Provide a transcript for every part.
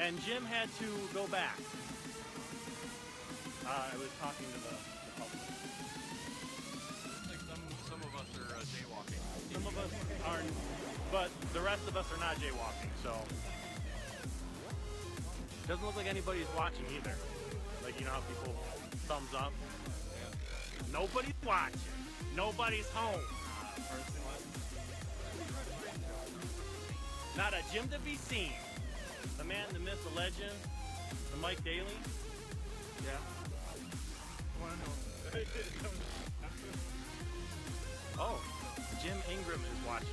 and Jim had to go back. Uh, I was talking to the, the public. like some some of us are uh, jaywalking. Some of us aren't, but the rest of us are not jaywalking. So doesn't look like anybody's watching either. Like you know how people thumbs up. Nobody's watching. Nobody's home. Not a Jim to be seen. The man, the myth, the legend, the Mike Daly. Yeah. Oh, Jim Ingram is watching.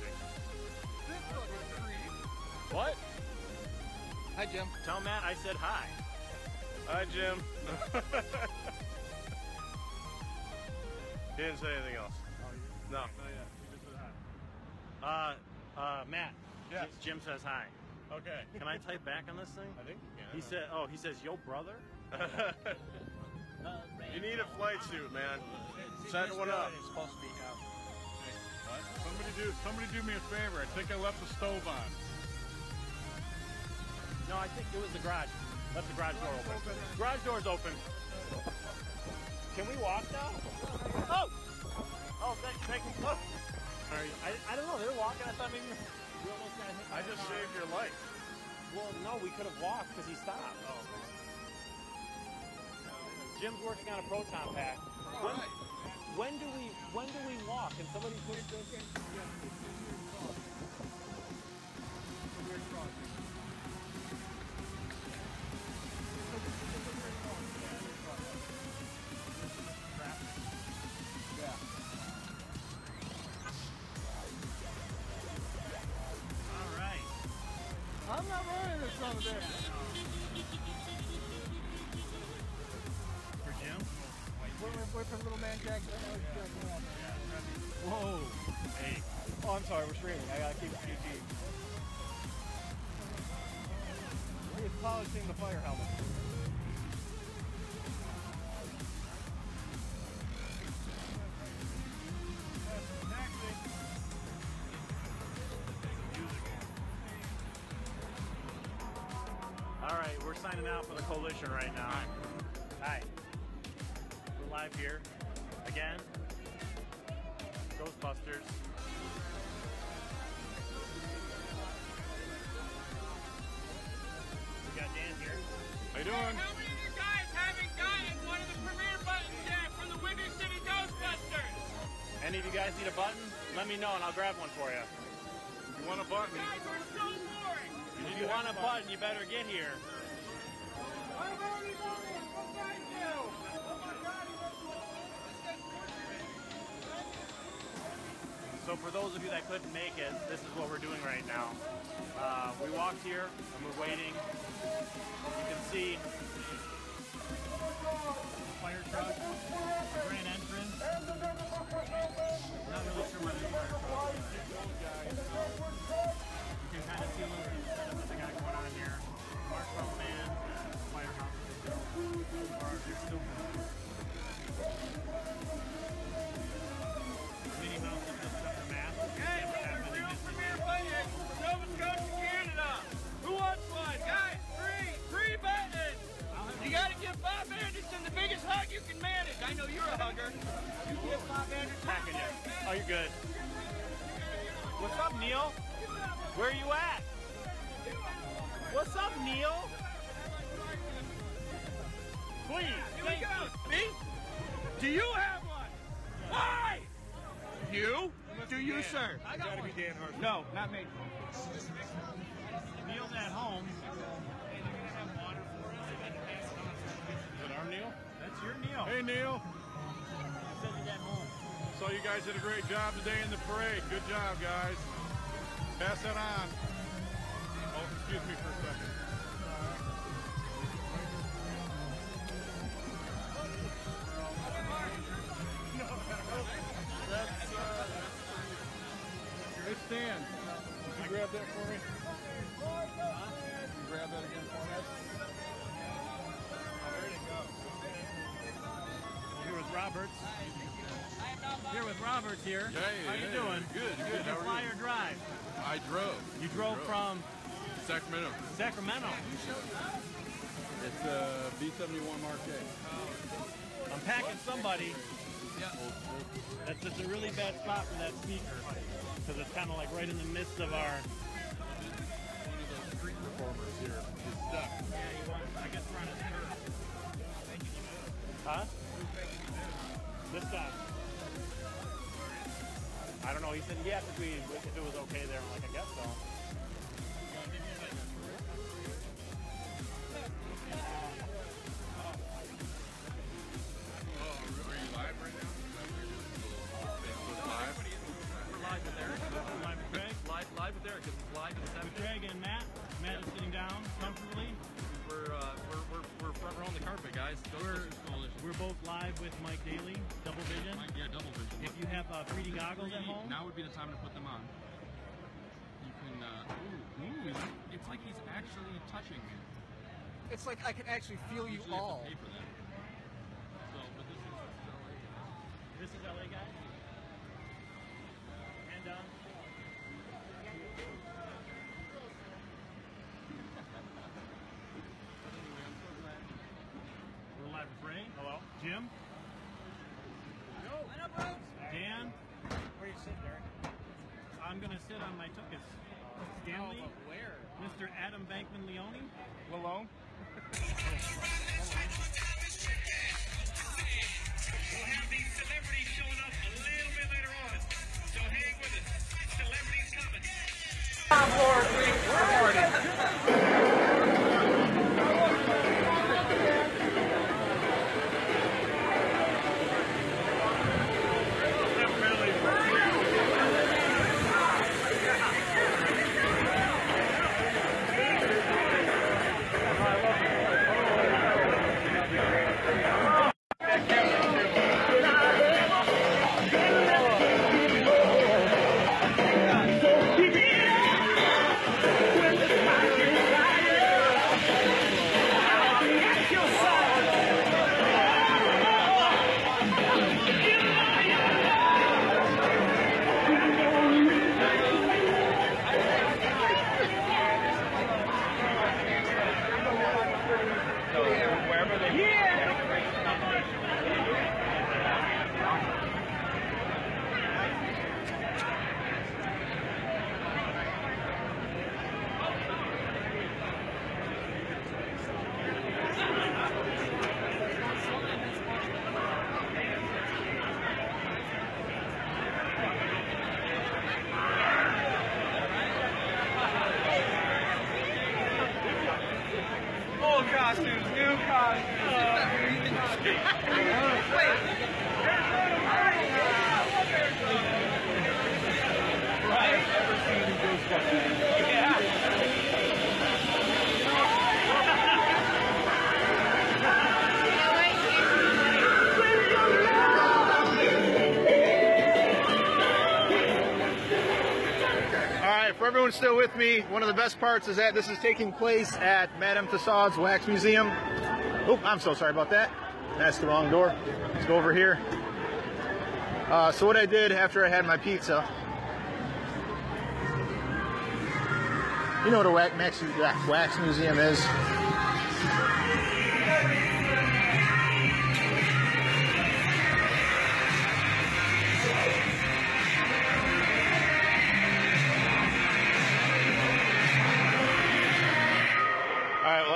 What? Hi, Jim. Tell Matt I said hi. Hi, Jim. he didn't say anything else. No. Uh, uh, Matt. Yes. J- Jim says hi. Okay. Can I type back on this thing? I think you can. He said, "Oh, he says, yo, brother." you need a flight suit, man. Set one up. It's supposed to be out. Somebody do somebody do me a favor. I think I left the stove on. No, I think it was the garage. Let the garage door open. Garage door's open. Can we walk now? Oh! Oh, thank, thank you. Oh. Sorry, I, I don't know. They're walking. I thought maybe we almost got hit. by I just car. saved your life. Well, no, we could have walked because he stopped. Oh. Jim's working on a proton pack. When, when do we when do we walk? Can somebody push Jack. Whoa. Hey. Oh, I'm sorry. We're streaming. I gotta keep it PG. He's polishing the fire helmet. All right, we're signing out for the coalition right now. Hi. Hi. We're live here again. Ghostbusters. We got Dan here. How you doing? How many of you guys haven't gotten one of the premiere buttons yet from the Windy City Ghostbusters? Any of you guys need a button? Let me know and I'll grab one for you. You want a button? Guys, we're so boring. If you want a button, you better get here. So for those of you that couldn't make it, this is what we're doing right now. Uh, we walked here and we're waiting. You can see fire truck, grand entrance. Not really sure where they are. Neil? Where are you at? What's up, Neil? Please. We go. Me? Do you have one? Why? You? Do you, sir? I got to be Dan one. No, not me. Neil's at home. Is it our Neil? That's your Neil. Hey Neil. He said he's at home. So you guys did a great job today in the parade. Good job, guys. Pass that on. Oh, excuse me for a second. Hey Stan, could you grab that for me? Can you grab that again for me? There you go. Here with Roberts. Here with Roberts here. Hey, How you hey, doing? good, Did good. you How are fly you? or drive? I drove. You drove from Sacramento. Sacramento. It's a B-71 Mark A. I'm packing somebody. That's just a really bad spot for that speaker. Because it's kind of like right in the midst of our. One of those street performers here is stuck. Yeah, he wants, I guess, we're on his curve. Huh? This time. I don't know. He said he asked if, we, if it was okay there. I'm like, I guess so. Oh, are you live right now? Live? We're live with Eric. I'm live with Craig. Live, live with Eric. It's live at With 7. Craig and Matt. Matt is sitting down comfortably. We're, uh, we're, we're, we're front row on the carpet, guys. We're, we're both live with Mike Daly, have uh, 3D goggles at home, Now would be the time to put them on. You can, uh, ooh, ooh, it's- it's like he's actually touching me. It's like I can actually feel you Usually have to all. pay for that. So, but this is LA. this is LA guy. And uh, we're live with Ray. Hello. Jim. Dan. Where are you sitting, Derek? I'm gonna sit on my tuchus. Stanley. Oh, where? Mr. Adam Bankman Leone. Malone? We'll have these celebrities showing up a little bit later on. So hang with us. Celebrities coming. Old still with me, one of the best parts is that this is taking place at Madame Tussauds Wax Museum. Oh, I'm so sorry about that. That's the wrong door. Let's go over here. Uh, so what I did after I had my pizza, you know what a wax, wax museum is?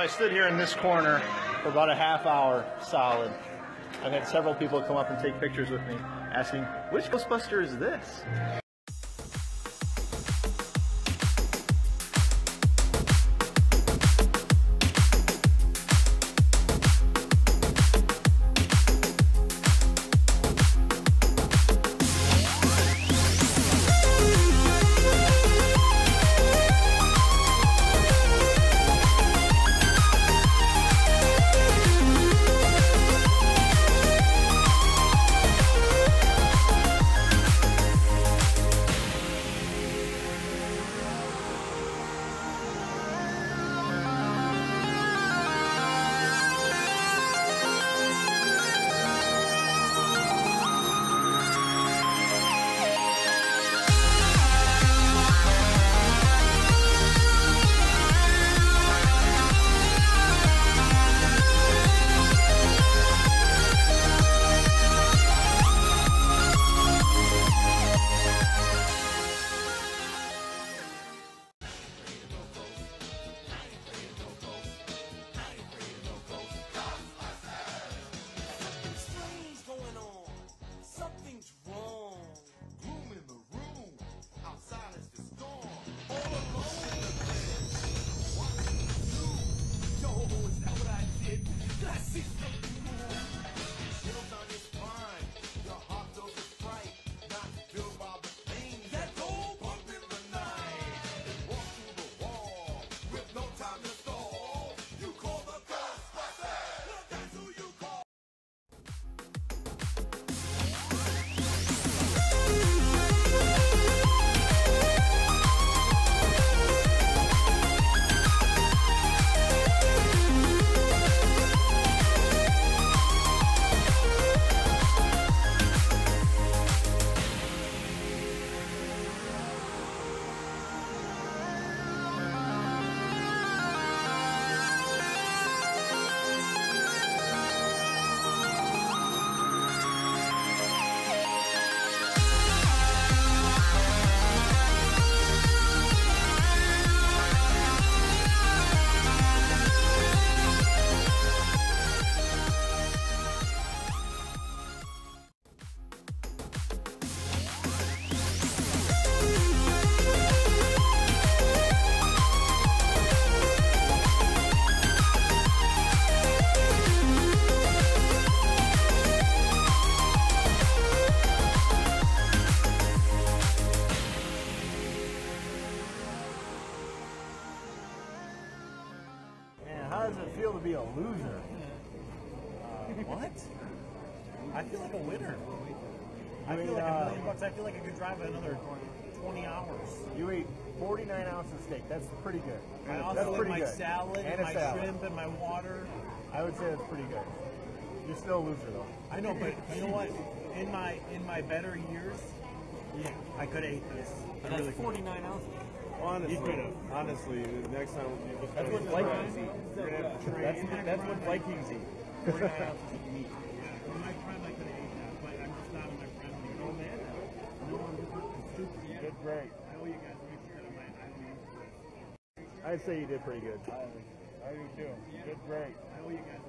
I stood here in this corner for about a half hour solid. I've had several people come up and take pictures with me, asking, which Ghostbuster is this? What? I feel like a winner. I, I mean, feel like uh, a million bucks. I feel like I could drive another 20 hours. You eat 49 ounces of steak. That's pretty good. I That's also eat pretty my good. salad and and my salad. shrimp and my water. I would say that's pretty good. You're still a loser though. I know, but you know what? In my in my better years, yeah, I could have ate this. I That's really could. 49 ounces. Honestly, You honestly, the next time you just That's gotta what Vikings eat. You're gonna have to train. That's, that's what Vikings eat. 49 ounces meat. In my prime, I could have ate that, but I'm just not in my prime anymore. Man, no, I'm just looking stupid. Yeah. Did great. I owe you guys a big shirt on my. I owe you. I'd say you did pretty good. I do too. Did great. I owe you guys